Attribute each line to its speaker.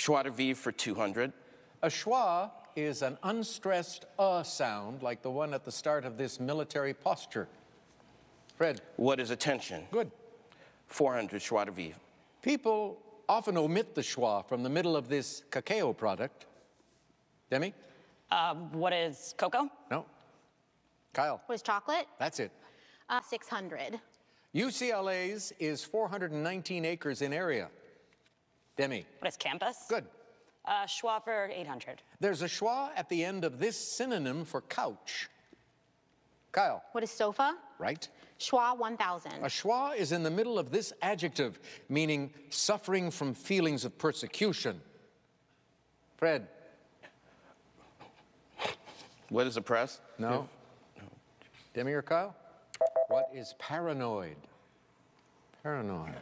Speaker 1: Schwa de vivre for 200.
Speaker 2: A schwa is an unstressed uh sound like the one at the start of this military posture. Fred,
Speaker 1: What is attention?
Speaker 2: good.
Speaker 1: 400 Schwa de vivre.
Speaker 2: People often omit the schwa from the middle of this cacao product. Demi?
Speaker 3: Um, what is cocoa?
Speaker 2: No. Kyle,
Speaker 4: What is chocolate?
Speaker 2: that's it.
Speaker 4: Uh, 600.
Speaker 2: UCLA's is 419 acres in area. Demi,
Speaker 3: What is campus?
Speaker 2: good.
Speaker 3: Uh, schwa for 800.
Speaker 2: There's a schwa at the end of this synonym for couch. Kyle,
Speaker 4: What is sofa?
Speaker 2: right?
Speaker 4: Schwa 1000.
Speaker 2: A schwa is in the middle of this adjective, meaning suffering from feelings of persecution. Fred,
Speaker 1: What is a press?
Speaker 2: no? Demi or Kyle? What is paranoid? Paranoid.